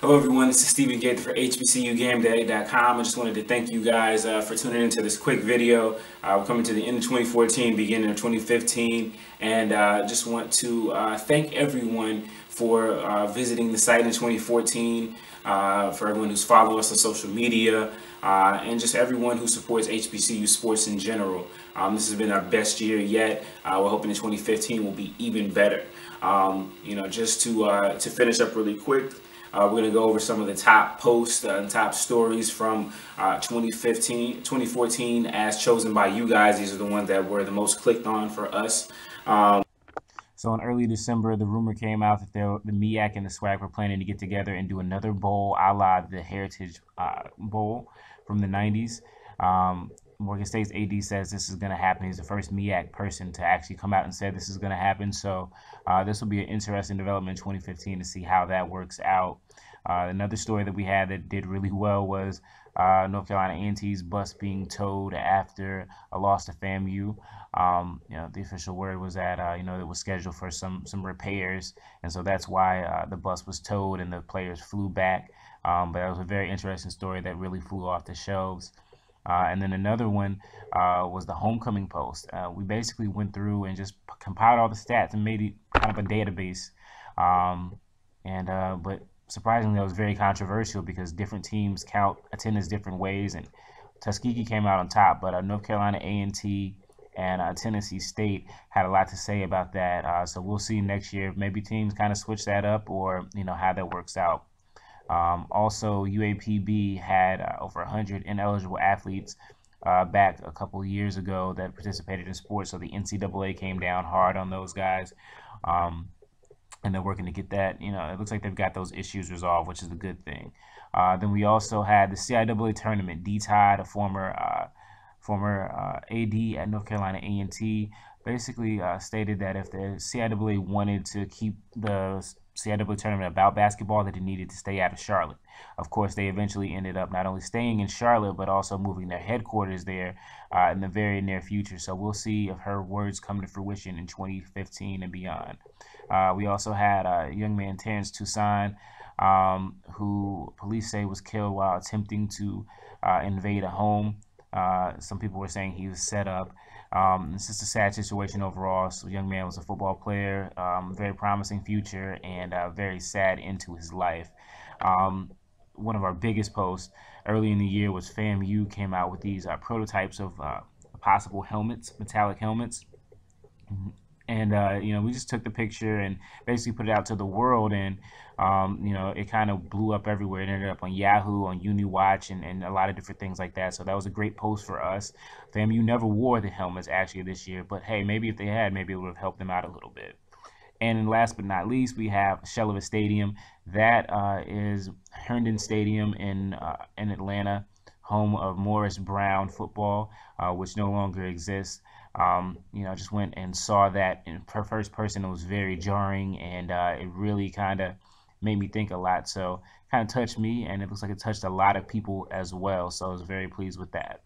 Hello everyone, this is Steven Gaither for HBCUGameDay.com. I just wanted to thank you guys uh, for tuning into this quick video. Uh, we're coming to the end of 2014, beginning of 2015, and uh, just want to uh, thank everyone for uh, visiting the site in 2014, uh, for everyone who's followed us on social media, and just everyone who supports HBCU sports in general. Um, this has been our best year yet. we're hoping in 2015 will be even better. Um, you know, just to to finish up really quick. Uh, we're going to go over some of the top posts and top stories from uh, 2015, 2014 as chosen by you guys. These are the ones that were the most clicked on for us. Um, so in early December, the rumor came out that the MEAC and the SWAC were planning to get together and do another bowl a la the Heritage uh, Bowl from the 90s. Um, Morgan State's AD says this is going to happen. He's the first MEAC person to actually come out and say this is going to happen. So uh, this will be an interesting development in 2015 to see how that works out. Uh, another story that we had that did really well was uh, North Carolina A&T's bus being towed after a loss to FAMU. Um, you know, the official word was that uh, you know it was scheduled for some some repairs, and so that's why uh, the bus was towed and the players flew back. Um, but that was a very interesting story that really flew off the shelves. Uh, and then another one uh, was the homecoming post. Uh, we basically went through and just compiled all the stats and made it kind of a database. Um, and uh, but surprisingly, it was very controversial because different teams count attendance different ways. And Tuskegee came out on top, but uh, North Carolina A&T and uh, Tennessee State had a lot to say about that. so we'll see next year. Maybe teams kind of switch that up, or you know how that works out. Um, also, UAPB had uh, over 100 ineligible athletes uh, back a couple years ago that participated in sports. So the NCAA came down hard on those guys. Um, and they're working to get that, you know, it looks like they've got those issues resolved, which is a good thing. Uh, then we also had the CIAA tournament. D. Todd, a former uh, former uh, AD at North Carolina A&T, basically uh, stated that if the CIAA wanted to keep the CIAA tournament about basketball that he needed to stay out of Charlotte. Of course, they eventually ended up not only staying in Charlotte, but also moving their headquarters there uh, in the very near future. So we'll see if her words come to fruition in 2015 and beyond. Uh, we also had a young man, Terrence Toussaint, um, who police say was killed while attempting to uh, invade a home. Uh, some people were saying he was set up. Um, it's just a sad situation overall. So, young man was a football player, um, very promising future, and uh, very sad into his life. Um, one of our biggest posts early in the year was FAMU came out with these uh, prototypes of uh, possible helmets, metallic helmets. And, uh, you know, we just took the picture and basically put it out to the world. And, um, you know, it kind of blew up everywhere. It ended up on Yahoo, on UniWatch, and, and a lot of different things like that. So that was a great post for us. FAMU never wore the helmets actually this year. But, hey, maybe if they had, maybe it would have helped them out a little bit. And last but not least, we have Shell of a Stadium. That uh, is Herndon Stadium in uh, in Atlanta, home of Morris Brown football, uh, which no longer exists. Um, you know, I just went and saw that in first person. It was very jarring, and uh, it really kind of made me think a lot. So, kind of touched me, and it looks like it touched a lot of people as well. So, I was very pleased with that.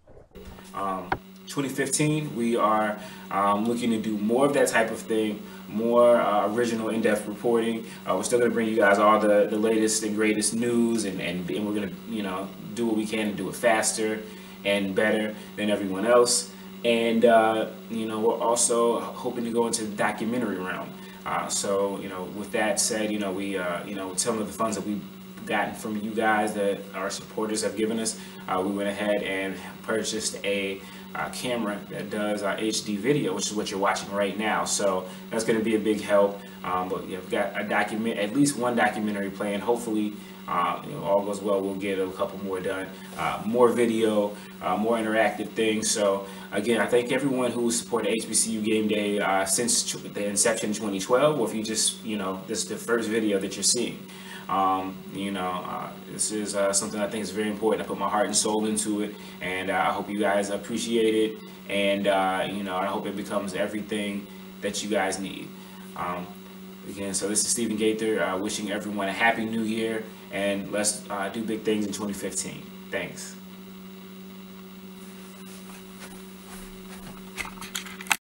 Um, 2015, we are um, looking to do more of that type of thing, more uh, original in-depth reporting. Uh, we're still going to bring you guys all the, the latest and greatest news, and, and, and we're going to, you know, do what we can to do it faster and better than everyone else. And, uh, you know, we're also hoping to go into the documentary realm. Uh, so, you know, with that said, you know, we, uh, you know, some of the funds that we gotten from you guys that our supporters have given us, uh, we went ahead and purchased a camera that does uh, HD video, which is what you're watching right now. So that's going to be a big help. Um, but yeah, we've got a document, at least one documentary plan. Hopefully, uh, you know, all goes well, we'll get a couple more done. Uh, more video, uh, more interactive things. So again, I thank everyone who supported HBCU Game Day uh, since the inception 2012, or if you just, you know, this is the first video that you're seeing. Um, you know, uh, this is uh, something I think is very important. I put my heart and soul into it, and uh, I hope you guys appreciate it. And uh, you know, I hope it becomes everything that you guys need. Um, again, so this is Steven Gaither, uh, wishing everyone a happy new year, and let's uh, do big things in 2015. Thanks.